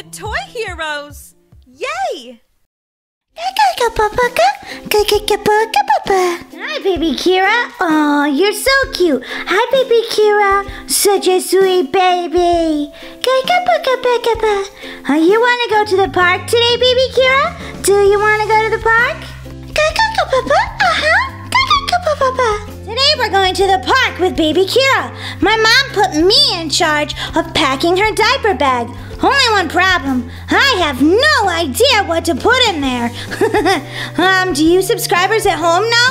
the toy heroes! Yay! Hi, baby Kira. Oh, you're so cute. Hi, baby Kira. Such a sweet baby. Uh, you want to go to the park today, baby Kira? Do you want to go to the park? Uh-huh. Today we're going to the park with baby Kira. My mom put me in charge of packing her diaper bag. Only one problem. I have no idea what to put in there. um, do you subscribers at home know?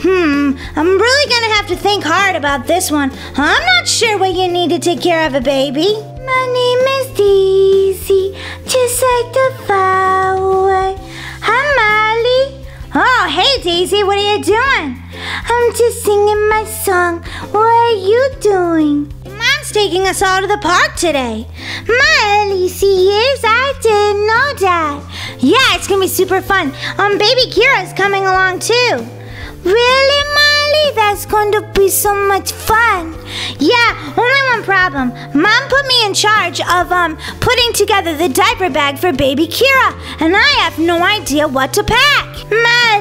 Hmm, I'm really gonna have to think hard about this one. I'm not sure what you need to take care of a baby. My name is Daisy, just like the flower. Hi, Molly. Oh, hey, Daisy, what are you doing? I'm just singing my song. What are you doing? Mom's taking us all to the park today. Molly, see, yes, I didn't know that. Yeah, it's gonna be super fun. Um, baby Kira's coming along too. Really, Molly? That's going to be so much fun. Yeah, only one problem. Mom put me in charge of um putting together the diaper bag for baby Kira, and I have no idea what to pack. Very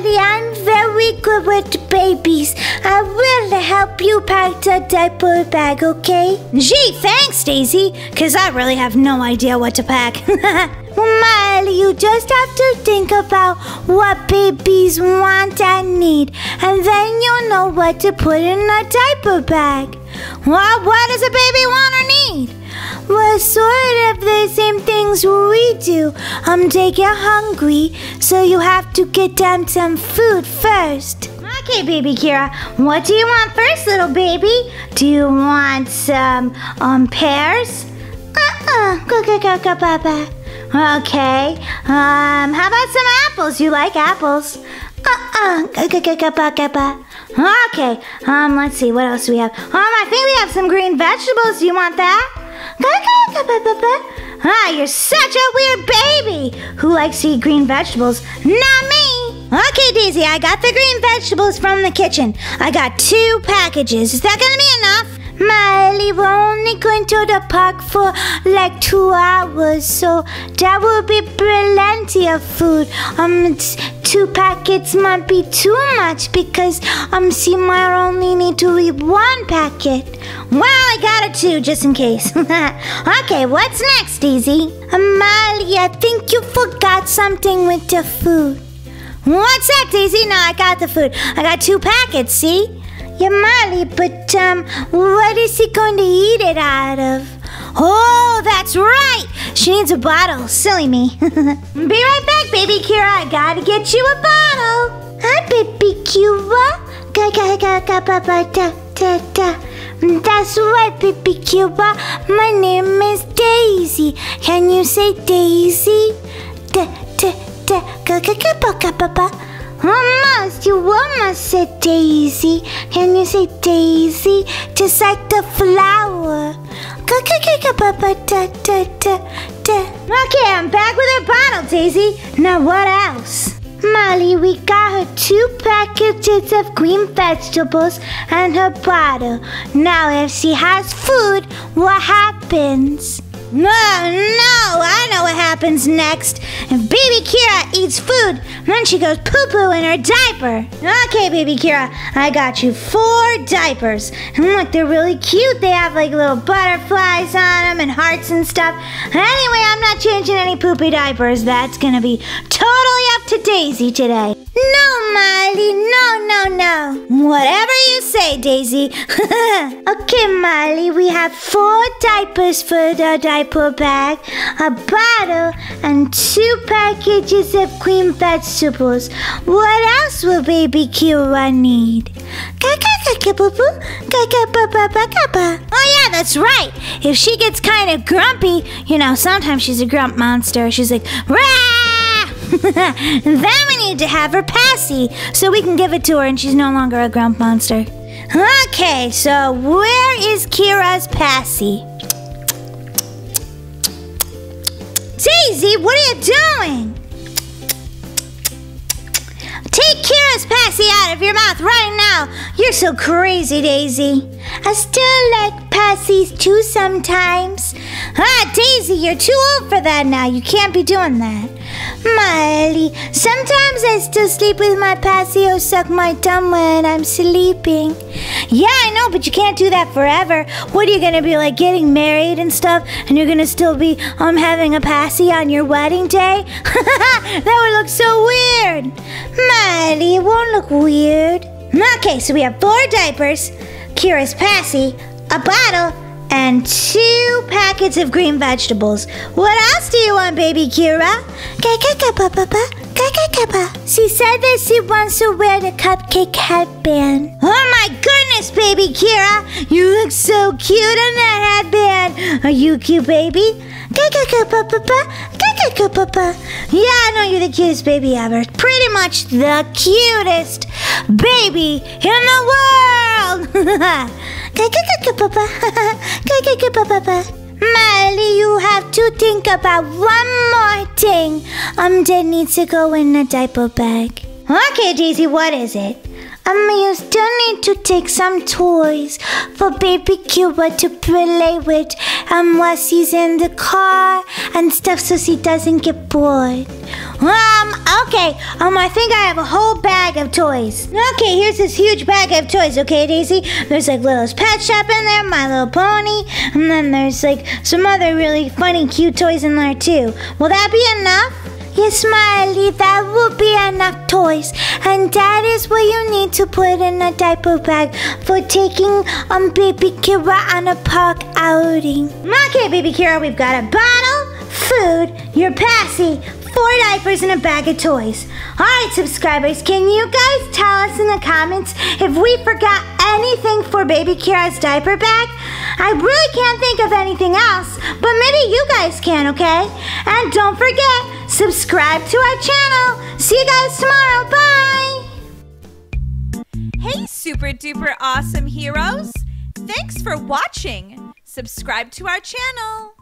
good with babies. I will help you pack the diaper bag, okay? Gee, thanks, Daisy, because I really have no idea what to pack. Molly, you just have to think about what babies want and need, and then you'll know what to put in a diaper bag. Well, what does a baby want or need? Well, sort of the same things we do. Um, they get hungry, so you have to get them some food first. Okay, baby Kira, what do you want first, little baby? Do you want some um pears? Uh-uh, go go go go papa. Okay. Um, how about some apples? You like apples? Uh-uh. Go go go go go. Okay. Um, let's see. What else do we have? Um, I think we have some green vegetables. Do you want that? Ah, you're such a weird baby. Who likes to eat green vegetables? Not me. Okay, Daisy, I got the green vegetables from the kitchen. I got two packages. Is that gonna be enough? Miley, we're only going to the park for like two hours, so that will be plenty of food. Um, two packets might be too much because um, see, might only need to eat one packet. Well, I got it two just in case. okay, what's next, Daisy? Um, Miley, I think you forgot something with the food. What's that, Daisy? No, I got the food. I got two packets, see? Molly, but um, what is he going to eat it out of? Oh, that's right. She needs a bottle. Silly me. Be right back, baby Kira. I gotta get you a bottle. Hi, baby Kira. Ga ga ga ga da da da. That's right, baby Kira. My name is Daisy. Can you say Daisy? Da da da ga ga ga ba ga ba. Almost, you almost said Daisy. Can you say Daisy? Just like the flower. Okay, I'm back with her bottle, Daisy. Now what else? Molly, we got her two packages of green vegetables and her bottle. Now, if she has food, what happens? No, no, I know what happens next. If baby Kira eats food, then she goes poo poo in her diaper. Okay, baby Kira, I got you four diapers. And look, they're really cute. They have like little butterflies on them and hearts and stuff. Anyway, I'm not changing any poopy diapers. That's gonna be totally to Daisy today. No, Miley, no, no, no. Whatever you say, Daisy. okay, Miley, we have four diapers for the diaper bag, a bottle, and two packages of green vegetables. What else will baby Kira need? Oh yeah, that's right. If she gets kind of grumpy, you know, sometimes she's a grump monster. She's like, Rah! then we need to have her passy so we can give it to her and she's no longer a grump monster. Okay, so where is Kira's passy? Daisy, what are you doing? Take Kira's passy out of your mouth right now. You're so crazy, Daisy. I still like passies too sometimes. Ah, Daisy, you're too old for that now. You can't be doing that. Miley, sometimes I still sleep with my or suck my thumb when I'm sleeping. Yeah, I know, but you can't do that forever. What are you gonna be like getting married and stuff, and you're gonna still be um having a passy on your wedding day? that would look so weird. Miley, it won't look weird. Okay, so we have four diapers, Kira's passy, a bottle, and two packets of green vegetables. What else do you want, baby Kira? She said that she wants to wear the cupcake headband. Oh my goodness, baby Kira! You look so cute in that headband. Are you cute, baby? Yeah, I know you're the cutest baby ever. Pretty much the cutest baby in the world. Miley, you have to think about one more thing. Um, Dad needs to go in a diaper bag. Okay, Daisy, what is it? Um, you still need to take some toys for baby Cuba to play with um, while she's in the car and stuff so she doesn't get bored. Um, okay. Um, I think I have a whole bag of toys. Okay, here's this huge bag of toys, okay, Daisy? There's like Littlest Pet Shop in there, My Little Pony, and then there's like some other really funny, cute toys in there too. Will that be enough? Yes, Smiley, that will be enough toys. And that is what you need to put in a diaper bag for taking um baby Kira on a park outing. Okay, baby Kira, we've got a bottle, food, your passy, four diapers, and a bag of toys. All right, subscribers, can you guys tell us in the comments if we forgot anything for baby Kira's diaper bag? I really can't think of anything else, but maybe you guys can, okay? And don't forget, subscribe to our channel. See you guys tomorrow. Bye. Hey, super duper awesome heroes! Thanks for watching. Subscribe to our channel.